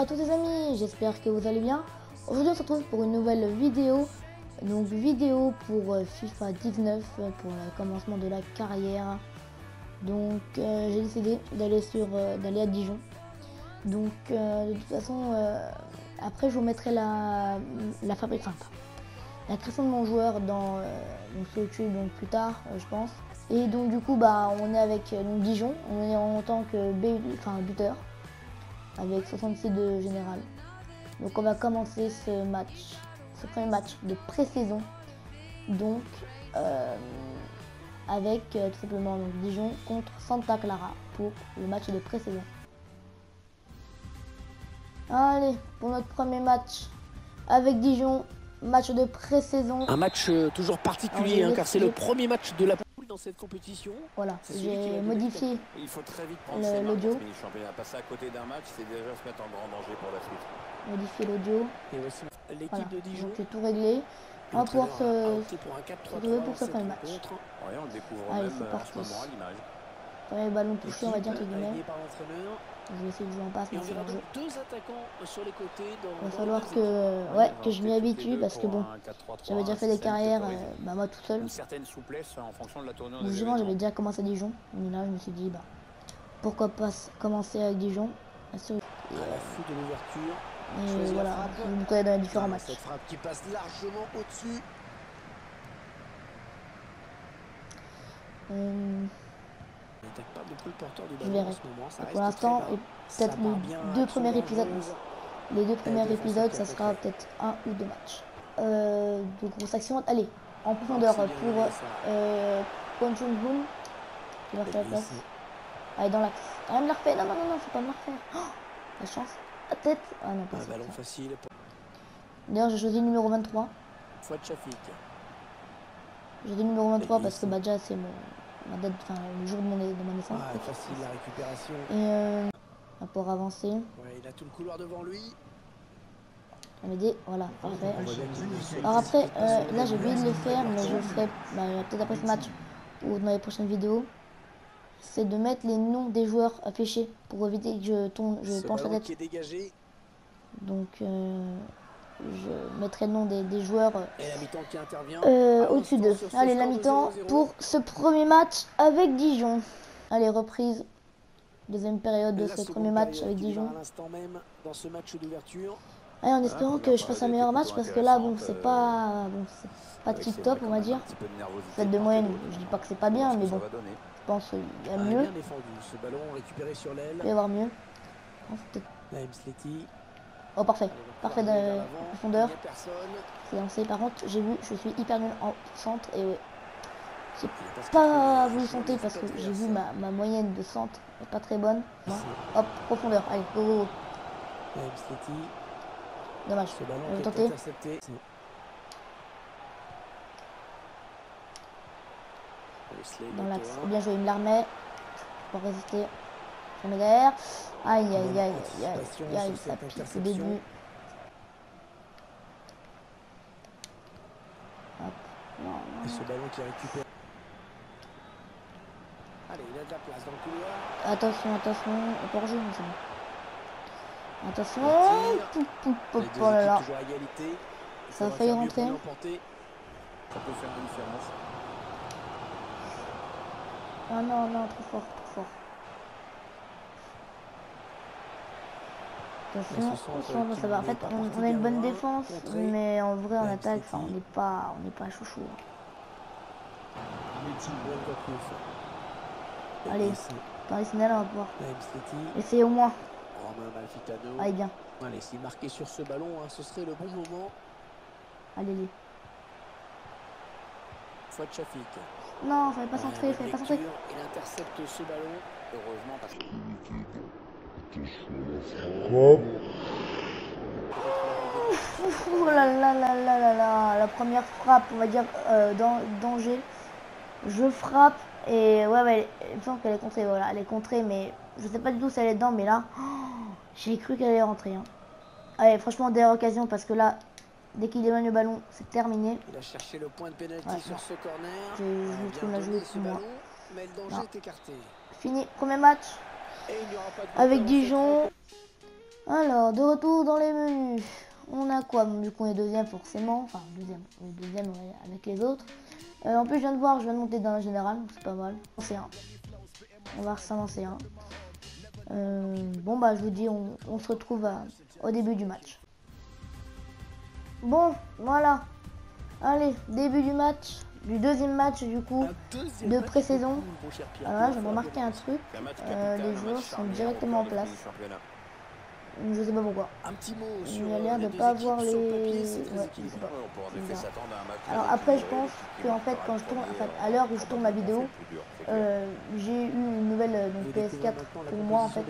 à tous les amis, j'espère que vous allez bien. Aujourd'hui on se retrouve pour une nouvelle vidéo. Donc vidéo pour euh, FIFA 19 euh, pour le commencement de la carrière. Donc euh, j'ai décidé d'aller sur d'aller à Dijon. Donc de toute façon après je vous mettrai la la fabrique enfin, la création de mon joueur dans sur YouTube donc plus tard je pense. Et donc du coup bah on est avec Dijon, on est en tant que buteur avec 66 de général. Donc on va commencer ce match, ce premier match de pré-saison. Donc euh, avec euh, tout simplement Dijon contre Santa Clara pour le match de pré-saison. Allez, pour notre premier match avec Dijon, match de pré-saison. Un match euh, toujours particulier hein, car c'est le premier match de la dans cette compétition. Voilà, j'ai modifié Il faut très vite prendre l'audio. Passer à côté d'un match, c'est déjà se mettre en grand danger pour la suite. Modifier l'audio. Et voici l'équipe de Dijon. J'ai tout réglé. On va pouvoir se pour un 4 3 pour ce premier match. Ouais, on le découvre Allez, même c'est euh, parti. Premier ballon touché, on va dire entre guillemets. Je vais essayer de jouer en passe, Et mais c'est jeu. donc deux attaquants sur les côtés dans Il va falloir que, ouais, que je m'y habitue parce que bon, j'avais déjà fait des carrières, euh, bah moi tout seul. Une certaine souplesse en fonction de la tournure Donc, des Justement, j'avais déjà commencé à Dijon, mais là je me suis dit, bah pourquoi pas commencer avec Dijon. Sûr. à l'affût de l'ouverture. Et voilà, je vous connais dans les différents Voilà, matchs. Cette frappe qui passe largement au-dessus. Euh, n'attaque pas beaucoup le porteur du ballon en ce moment. Ça pour l'instant, et peut-être les deux premiers épisodes. Les deux premiers épisodes, ça sera peut-être un ou deux matchs. Euh, de grosses actions. Allez, en profondeur pour euh, Kwon Jung Hoon. qui va faire la place. Allez, dans l'axe. Ah, il me l'a refait. Non, non, non, non, faut pas me la refaire. Oh, la chance. La tête. Ah non, pas ballon facile D'ailleurs, j'ai choisi le numéro 23. Fouad Chafik. J'ai choisi le numéro 23 Et parce que déjà, c'est mon, ma date, enfin, le jour de, mon, de ma naissance. Ah, facile la récupération. Et euh, pouvoir avancer. Ouais, il a tout le couloir devant lui. M'aider. Voilà, parfait. Alors après, euh, là j'ai oublié de le faire, mais je le ferai bah, peut-être après ce match ou dans les prochaines vidéos. C'est de mettre les noms des joueurs affichés pour éviter que je tombe, je penche la tête. qui est dégagé. Donc euh, je mettrai le nom des, des joueurs euh, au-dessus d'eux. Allez, la mi-temps 0-0. pour ce premier match avec Dijon. Allez, reprise. Deuxième période de ce premier match avec Dijon. Allez, en espérant que je fasse un meilleur match parce que là, bon, c'est pas, bon, c'est pas tip top, on va dire. Faites de moyenne, je dis pas que c'est pas bien, mais bon, je pense qu'il y a Ah, mieux. Il va y avoir mieux. Oh, parfait. Parfait de profondeur. C'est lancé. Par contre, j'ai vu, je suis hyper nul en centre et ouais. J'ai pas voulu tu- parce que j'ai vu ma, ma moyenne de centre est pas très bonne. Hop, profondeur. Allez, go. Dommage. Qui est tenter. Dans l'axe. Bien joué, il me peux résister. Mets derrière. Aïe, aïe, aïe, aïe, aïe, aïe, ça pique au début. Hop. Non, non, Et ce ballon qui récupère. Allez, il a de la place dans le couloir. Attention, attention. On peut rejouer, bon. Attention. Poup, Les deux oh là là. Ça a failli rentrer. Ça peut faire une différence. Ah non, non, trop fort, trop fort. Attention, attention, ceux qui ça va. En fait, on, a une bonne défense, mais en vrai, en attaque, enfin, on n'est pas, on n'est pas chouchou. Allez. Les sénales, on va pouvoir la Sleti. essayer au moins. Romain Malfitano. Allez, bien. Allez, s'il marquait sur ce ballon, hein, ce serait le bon moment. Allez, les. Fouad Chafik. Non, fallait pas centrer, bonne fallait pas centrer. Il intercepte ce ballon. Heureusement parce que Oh là là là là là là, la première frappe, on va dire, euh, dans danger. Je frappe et ouais, ouais, il me semble qu'elle est contrée, voilà, elle est contrée, mais je sais pas du tout si elle est dedans, mais là, oh, j'ai cru qu'elle allait rentrer. Hein. Allez, franchement, dernière occasion, parce que là, dès qu'il éloigne le ballon, c'est terminé. Il a cherché le point de pénalty Ouais, sur non. ce corner. Je- trouve la jouer pour moi. Mais le danger Non. est écarté. Fini, premier match Avec Dijon. Alors, de retour dans les menus. On a quoi Du coup, on est deuxième forcément. Enfin, deuxième. On est deuxième avec les autres. Euh, en plus, je viens de voir, je viens de monter dans la générale. C'est pas mal. C'est un. On va recommencer un. Euh, bon, bah, je vous dis, on, on se retrouve à, au début du match. Bon, voilà. Allez, début du match, du deuxième match du coup de pré-saison. Alors là, j'ai remarqué un truc. Euh, les joueurs sont directement en place. Je sais pas pourquoi. Un petit mot Il a l'air de pas avoir les. Ouais, je sais pas. Alors après, je pense que en fait, quand je tourne, en fait, à l'heure où je tourne la vidéo, euh, j'ai eu une nouvelle euh, donc PS4 pour moi en fait,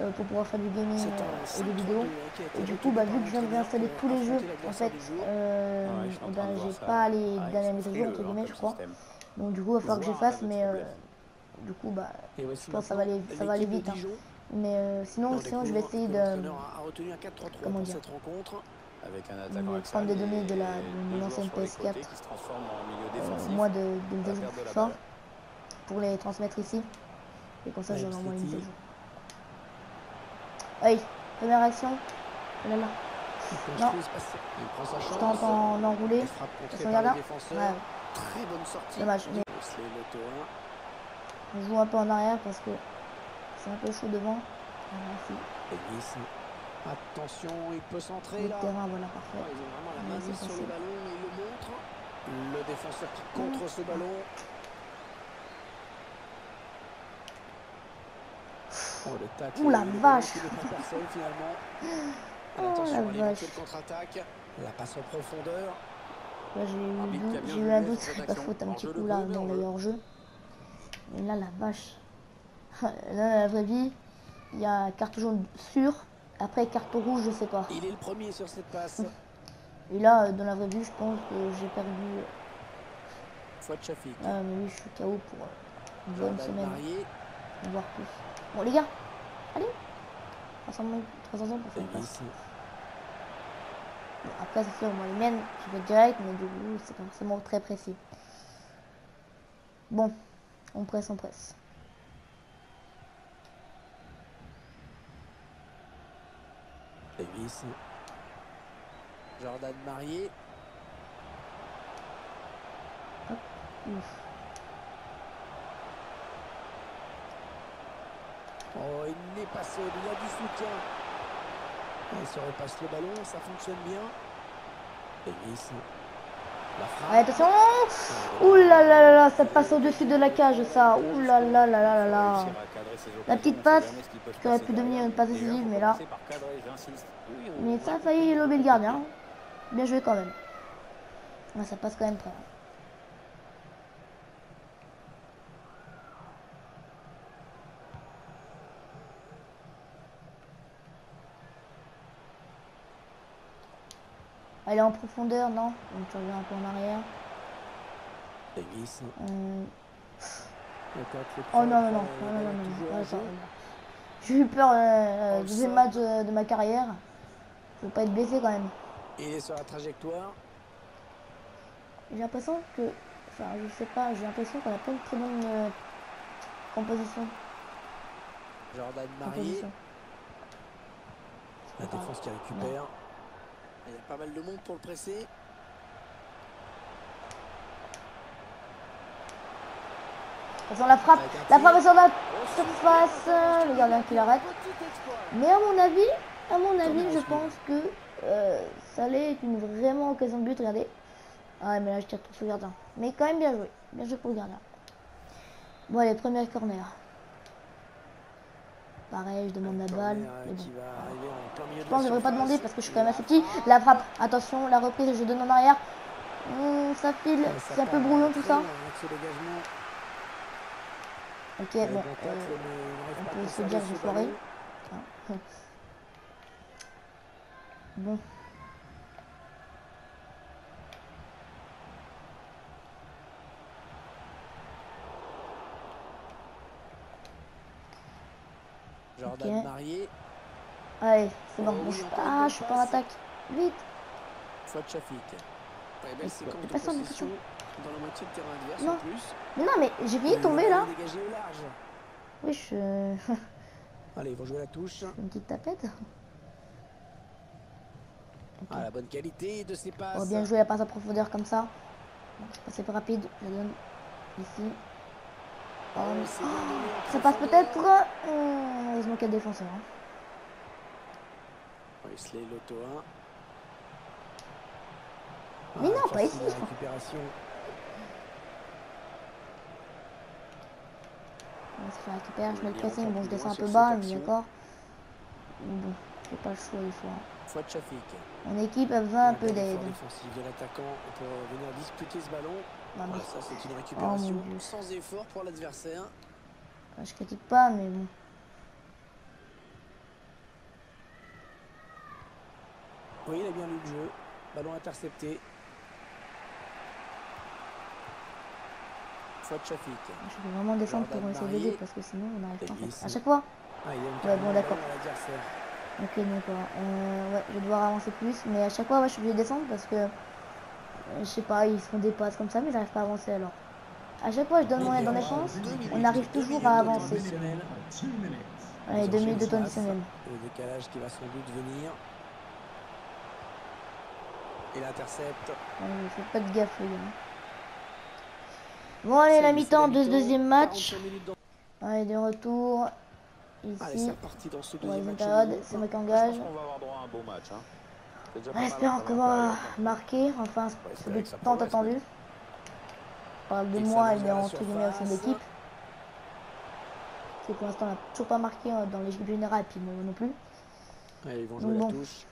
euh, pour pouvoir faire du gaming et des vidéos. Et du coup, bah, vu que je viens de réinstaller tous les jeux, en fait, ben, j'ai pas les dernières mises à jour entre guillemets, je crois. Donc du coup, il va falloir que j'efface, mais du coup, bah, je pense que ça va aller, ça va aller vite. Hein. Mais euh, sinon, sinon, je vais essayer de. Comment dire de prendre des données de la de l'ancienne PS4, euh, moi de, de FIFA, pour les transmettre ici. Et comme ça, j'aurai vraiment une. Hey, première action. Oh là là. Non. Je tente en enroulé. Regarde là. Ouais. Dommage. Mais... On joue un peu en arrière parce que c'est un peu chaud devant. Attention, il peut centrer Le terrain, voilà, parfait. Ouais, ils ont vraiment la main mise sur le ballon et il le montre. Le défenseur qui contre ce ballon. Oh, le tacle. Ouh la vache personne, finalement. Oh la vache. Le contre-attaque. La passe en profondeur. J'ai eu, eu un doute, c'est pas faute un petit coup là dans le hors-jeu. Mais là, la vache. Là, la vraie vie, il y a carte jaune sûr. Après, carte rouge, je sais pas. Il est le premier sur cette passe. Et là, dans la vraie vie, je pense que j'ai perdu. Fois de Chafik. Ah, mais oui, je suis KO pour une bonne semaine. Voire plus. Bon, les gars, allez 300 ans, 300 ans pour faire une passe. Bon, après, c'est sûr, moi, les miennes, je vais direct, mais du coup, c'est pas forcément très précis. Bon, on presse, on presse. Jordan Marié. Oh, il n'est passé, il y a du soutien. Il se repasse le ballon, ça fonctionne bien. Davis. Allez, attention Ouh ça passe au-dessus de la cage, ça. Ouh. La petite passe qui aurait pu devenir une passe décisive, mais là... Mais ça a failli lober le gardien. Bien joué quand même. Ouais, ça passe quand même très Elle est en profondeur, non? Donc tu reviens un peu en arrière. Hum. Oh non, non, non, non, non, non, non, J'ai eu peur euh, deuxième match de, de, ma carrière. Je veux pas être blessé quand même. Il est sur la trajectoire. J'ai l'impression que, enfin, je sais pas, j'ai l'impression qu'on a pas une très bonne euh, composition. Jordan Marie. La défense qui récupère. Non. Il y a pas mal de monde pour le presser. Attention la frappe, la frappe est sur la surface, le gardien qui l'arrête. Mais à mon avis, à mon avis, je pense que euh, ça allait être une vraiment occasion de but, regardez. Ah mais là je tire tout sur le gardien. Mais quand même bien joué, bien joué pour le gardien. Bon allez, première corner. Pareil, je demande la balle. Je pense que je devrais pas demander parce que je suis quand même assez petit. La frappe, attention, la reprise, je donne en arrière. Mmh, ça file, c'est un peu brouillon tout ça. Ok, bon, euh, on peut se dire que j'ai foiré. Bon. Jordan okay. Marié. Allez, c'est bon. Oh, je... Ah, je suis pas en attaque. Vite. Fois de Chafik. Ouais, belle séquence de possession dans la moitié de terrain adverse non. en plus. Mais non, mais j'ai fini de tomber là. Oui, je... Allez, ils vont jouer la touche. Une petite tapette. Ok. Ah, la bonne qualité de ses passes. Oh, bien joué la passe à profondeur comme ça. Je passe rapide, je donne ici. Oh, Oh, ça passe peut-être. Hum, heureusement qu'il y a des défenseurs. hein. Wesley Loto 1. Mais non, Ah, pas ici, récupération. On se fait récupérer, je mets le Il pressing. Bon, je descends un peu bas, d'accord. Bon, j'ai pas le choix des fois. Fouad Chafik. Mon équipe a besoin un peu d'aide. défensif de l'attaquant pour venir disputer ce ballon. Voilà, ça, c'est une récupération Oh, sans effort pour l'adversaire. enfin, je critique pas, mais bon. Oui, il a bien lu le jeu. Ballon intercepté. Fouad Chafik. Je vais vraiment descendre pour essayer d'aider parce que sinon on n'arrive pas en fait. À chaque fois Ah, Ouais, bon, le d'accord. ballon à l'adversaire. Ok, d'accord. Euh, ouais, je vais devoir avancer plus. Mais à chaque fois, ouais, je suis obligé de descendre parce que. Euh, je sais pas, ils se font des passes comme ça, mais j'arrive pas à avancer alors. À chaque fois, je donne mon aide en défense, on arrive toujours à avancer. Allez, Ils deux minutes de temps additionnel. Le décalage qui va sans doute venir. Il intercepte. Allez, faites pas de gaffe, les gars. Bon, allez, la mi-temps de ce deuxième match. 45 minutes dans- Allez, de retour. Allez, Ici. c'est reparti dans ce deuxième match. c'est moi qui engage. qu'on va avoir droit à un beau match. Hein. En qu'on première va marquer, enfin, ce but tant attendu. On parle de Et moi, la entre guillemets au sein de l'équipe. C'est pour l'instant, on n'a toujours pas marqué euh, dans l'équipe générale, puis moi non plus. Allez, ils vont Donc jouer bon. la touche.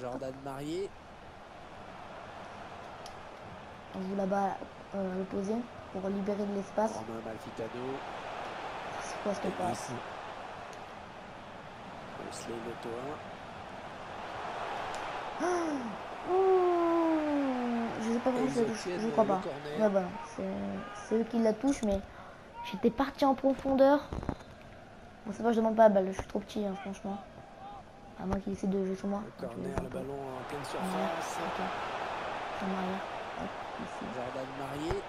Jordan Marié. On joue là-bas euh, à l'opposé pour libérer de l'espace. C'est quoi cette passe Wesley Loto 1. Mmh, Je sais pas comment ils la touche, je crois le pas. Ouais, bah c'est- eux qui la touchent, mais j'étais parti en profondeur. Bon, c'est pas, je demande pas la balle, je suis trop petit, hein, franchement. À moins qu'il essaie de jouer sur moi. Le corner, le ballon en pleine Ouais, surface. ok. En arrière. Hop, ici. Jordan Marié.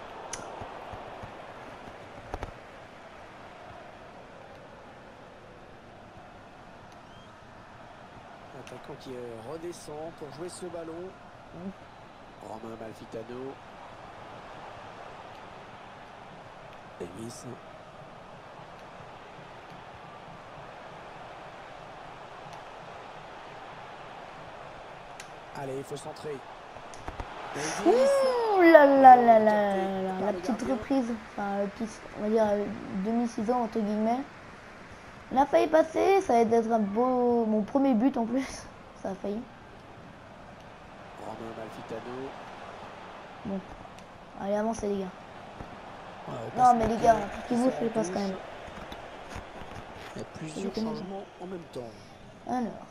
Qui euh, redescend pour jouer ce ballon. Romain Malfitano. Davis. Allez, il faut centrer. Ouh là là là là la petite reprise, enfin le petit, on va dire demi-saison entre guillemets. On a failli passer, ça va être un beau, mon premier but en plus, ça a failli. Romain Malfitano. Bon, allez avancez les gars. Ouais, Non mais les gars, qui vous Ça fait passe quand même. Il y a plusieurs changements en même temps. Alors,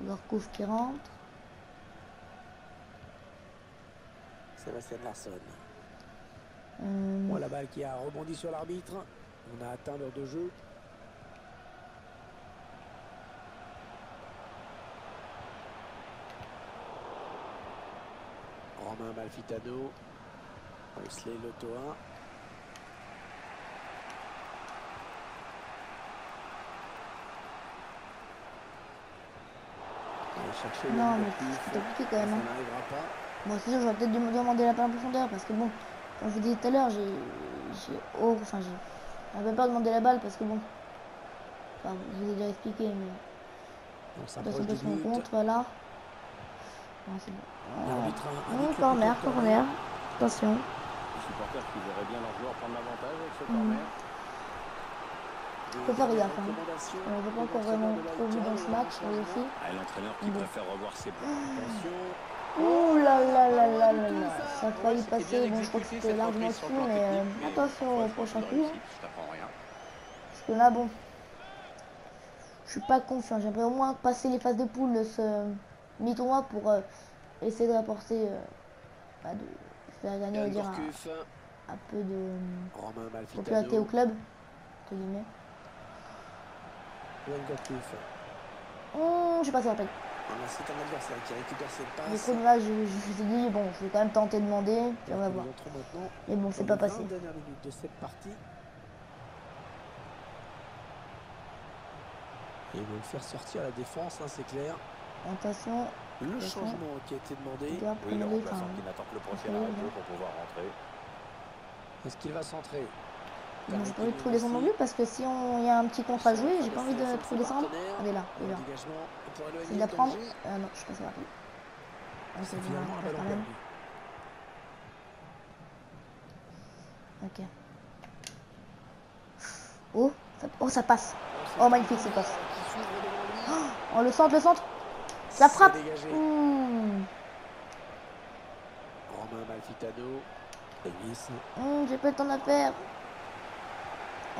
Gorkouf qui rentre. Sébastien Larsson. Euh, Bon, la balle qui a rebondi sur l'arbitre. On a atteint l'heure de jeu. Romain Malfitano. Wesley Loto 1. Allez chercher le Non, mais c'est compliqué quand même, hein. Bon, c'est sûr, j'aurais peut-être dû me demander la balle en profondeur parce que bon, comme je vous disais tout à l'heure, j'ai. j'ai oh, enfin, j'ai. J'avais pas demandé la balle parce que bon. Enfin, je vous ai déjà expliqué, mais. On s'approche du but. compte, voilà. Non, c'est bon. Voilà. L'arbitre a indique le corner, de corner. Attention. Les supporters qui verraient bien leur joueur prendre l'avantage avec ce Mhm. corner. Faut faire gaffe, hein. On n'a de pas encore l'entraîneur vraiment trop vu dans ce match, aussi. Ah, l'entraîneur qui préfère revoir ses plans. Attention. Ouh là là là là là là. Ça a failli passer. Bon, je crois que c'était largement dessus, mais euh, attention au prochain coup. Parce que là, bon. Je suis pas confiant. J'aimerais au moins passer les phases de poule de ce mi-tournoi pour euh, essayer de rapporter. euh, bah, de faire gagner, on va Yann dire, un, peu de popularité au club. Entre guillemets. Gourcuff. Hum, j'ai passé rapide. Voilà, C'est un adversaire qui récupère cette passe. dommage, je, je me suis dit, bon, je vais quand même tenter de demander, puis on va voir. Mais bon, c'est pas passé. 20 dernières minutes de cette partie. Et ils veulent faire sortir la défense, hein, c'est clair. Attention. Le changement qui a été demandé. Oui, le remplaçant qui n'attend que le prochain arrêt de jeu pour pouvoir rentrer. Est-ce qu'il va centrer Bon, j'ai pas envie de trop descendre non plus parce que si on y a un petit contre à jouer, j'ai pas envie de trop descendre. Regardez là, il est là. C'est de la prendre. Euh, non, je suis passé rapide. Ah, c'est C'est bien, finalement un pas de ballon problème. perdu. Ok. Oh, ça, oh, ça passe. Oh, magnifique, cette passe. Oh, le centre, le centre. La frappe. Mmh. Romain Malfitano. Mmh, j'ai pas le temps de la faire.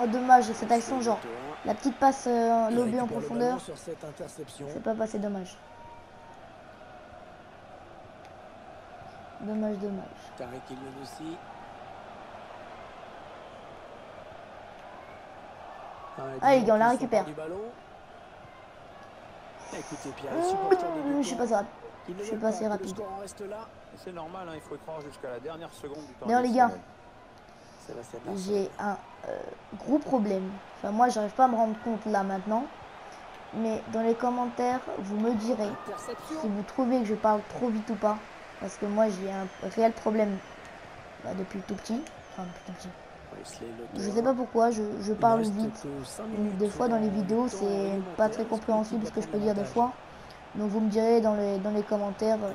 Oh, dommage, cette action, genre, la petite passe euh, lobée en profondeur, ballon sur cette interception. c'est pas passé, dommage. Dommage, dommage. Tarek Elion aussi. Ah, les gars, on la récupère. Ballon. Écoutez, Pierre, les supporters de je suis ils ne je suis pas que rapide. C'est normal, hein, il faut y croire jusqu'à la dernière seconde du temps. D'ailleurs, les gars. J'ai un euh, gros problème. Enfin, moi, j'arrive pas à me rendre compte là maintenant. Mais dans les commentaires, vous me direz si vous trouvez que je parle trop vite ou pas. Parce que moi, j'ai un réel problème bah, depuis tout petit. Enfin, depuis tout petit. Je sais pas pourquoi, je, parle vite. des fois, dans les vidéos, c'est pas très compréhensible ce que je peux dire des fois. Donc, vous me direz dans les, dans les commentaires euh,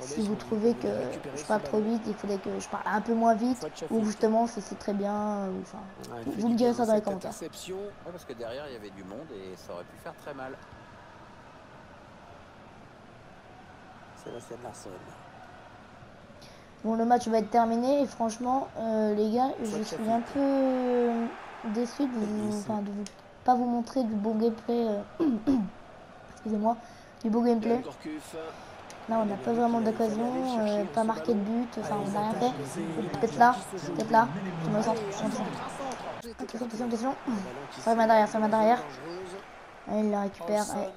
si vous trouvez que je parle trop vite, il faudrait que je parle un peu moins vite. Ou justement, si c'est très bien. ou Enfin, vous me direz ça dans les commentaires. parce que derrière, il y avait du monde et ça aurait pu faire très mal. Sébastien Larsen. Bon, le match va être terminé et franchement, euh, les gars, je suis un peu euh, déçu de vous, enfin, de vous pas vous montrer du beau gameplay. euh, Excusez-moi, du beau gameplay. Là, on n'a pas vraiment d'occasion, euh, pas marqué de but, enfin, on n'a rien fait. Peut-être là, peut-être là. Je me attention, attention, attention. Ça va derrière, ça va derrière. Il la récupère. Allez,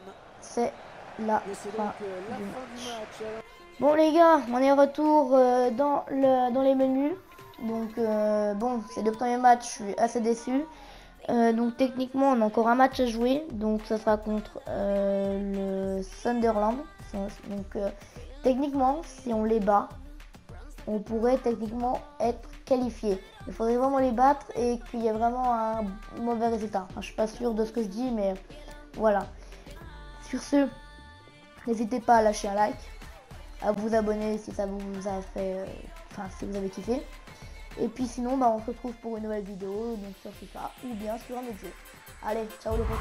C'est la fin du match. Bon les gars, on est retour euh, dans, le, dans les menus. Donc euh, bon, c'est le premier match, je suis assez déçu. Euh, donc techniquement, on a encore un match à jouer. Donc ça sera contre le Sunderland. Donc techniquement, si on les bat, on pourrait techniquement être qualifié. Il faudrait vraiment les battre et qu'il y ait vraiment un mauvais résultat. Enfin, je suis pas sûre de ce que je dis, mais voilà. Sur ce, n'hésitez pas à lâcher un like à vous abonner si ça vous a fait, euh, enfin si vous avez kiffé. Et puis sinon, bah, on se retrouve pour une nouvelle vidéo, donc sur FIFA ou bien sur un autre jeu. Allez, ciao les potos